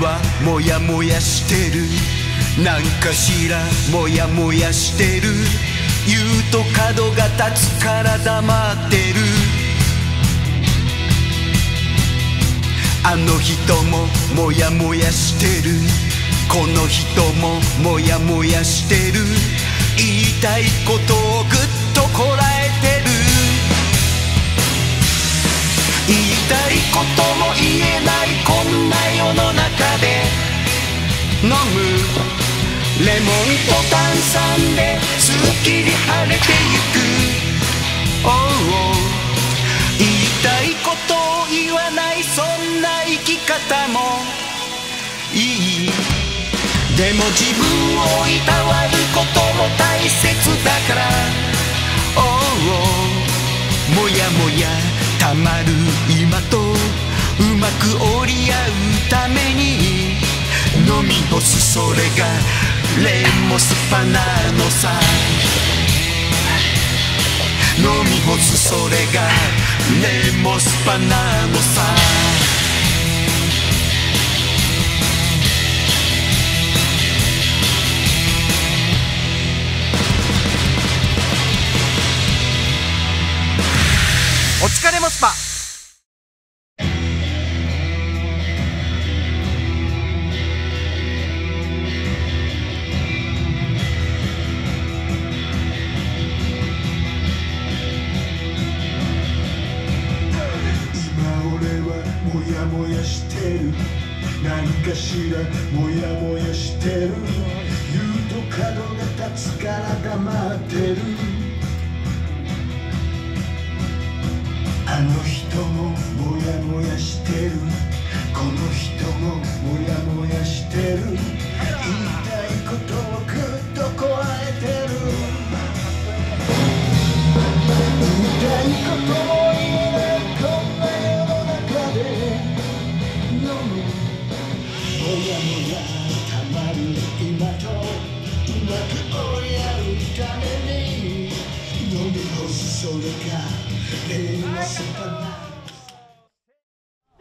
はもやもやしてる。なんかしらもやもやしてる。言うと角が立つから黙ってる。あの人ももやもやしてる。この人ももやもやしてる。言いたいことをぐっとこらえてる。言いたいことも言えない。こんな世の中で飲む。レモンと炭酸ですっきり晴れてゆく、oh, oh 言いたいことを言わないそんな生き方も。いい。でも自分をいたわることも大切だから。Oh, oh もやもやたまる今とうまく折り合うため。み干すそれがレモスパなのさ。飲み干すそれがレモスパなのさ。お疲れモスパ。やもやしてる。何かしらもやもやしてる。言うと角が立つから黙ってる。あの人ももやもやしてる。この人ももやもや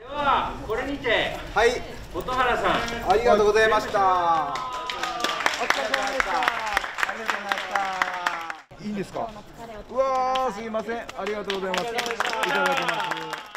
はこれにてはい。本原さん。ありがとうございました。お疲れ様でした。ありがとうございました。いいんですか？うわすいません。ありがとうございます。いただきます